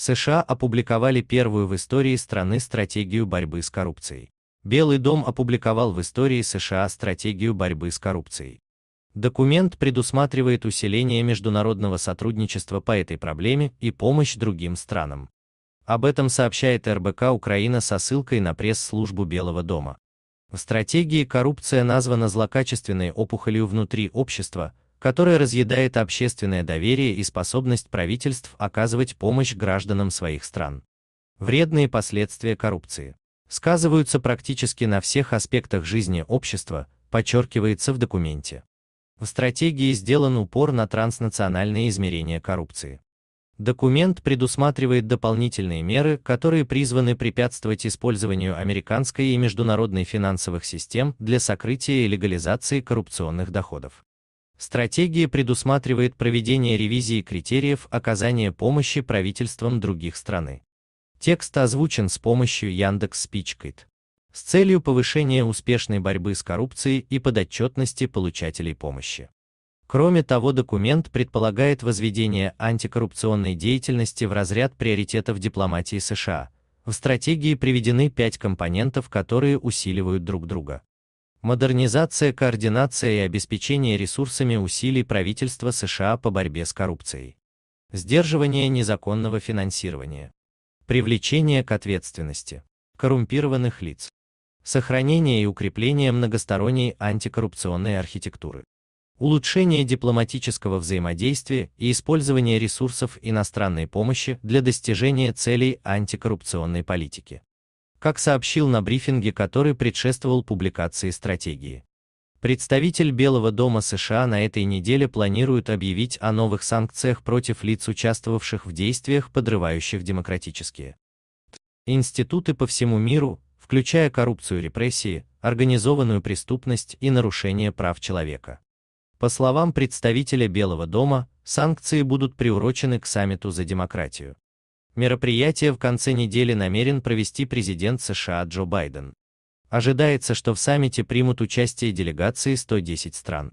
США опубликовали первую в истории страны стратегию борьбы с коррупцией. Белый дом опубликовал в истории США стратегию борьбы с коррупцией. Документ предусматривает усиление международного сотрудничества по этой проблеме и помощь другим странам. Об этом сообщает РБК Украина со ссылкой на пресс-службу Белого дома. В стратегии коррупция названа злокачественной опухолью внутри общества, которая разъедает общественное доверие и способность правительств оказывать помощь гражданам своих стран. Вредные последствия коррупции сказываются практически на всех аспектах жизни общества, подчеркивается в документе. В стратегии сделан упор на транснациональные измерения коррупции. Документ предусматривает дополнительные меры, которые призваны препятствовать использованию американской и международной финансовых систем для сокрытия и легализации коррупционных доходов. Стратегия предусматривает проведение ревизии критериев оказания помощи правительствам других стран. Текст озвучен с помощью Яндекс Спичкайт с целью повышения успешной борьбы с коррупцией и подотчетности получателей помощи. Кроме того, документ предполагает возведение антикоррупционной деятельности в разряд приоритетов дипломатии США. В стратегии приведены пять компонентов, которые усиливают друг друга. Модернизация, координация и обеспечение ресурсами усилий правительства США по борьбе с коррупцией. Сдерживание незаконного финансирования. Привлечение к ответственности коррумпированных лиц. Сохранение и укрепление многосторонней антикоррупционной архитектуры улучшение дипломатического взаимодействия и использование ресурсов иностранной помощи для достижения целей антикоррупционной политики. Как сообщил на брифинге, который предшествовал публикации стратегии. Представитель Белого дома США на этой неделе планирует объявить о новых санкциях против лиц, участвовавших в действиях, подрывающих демократические институты по всему миру, включая коррупцию, репрессии, организованную преступность и нарушение прав человека. По словам представителя Белого дома, санкции будут приурочены к саммиту за демократию. Мероприятие в конце недели намерен провести президент США Джо Байден. Ожидается, что в саммите примут участие делегации 110 стран.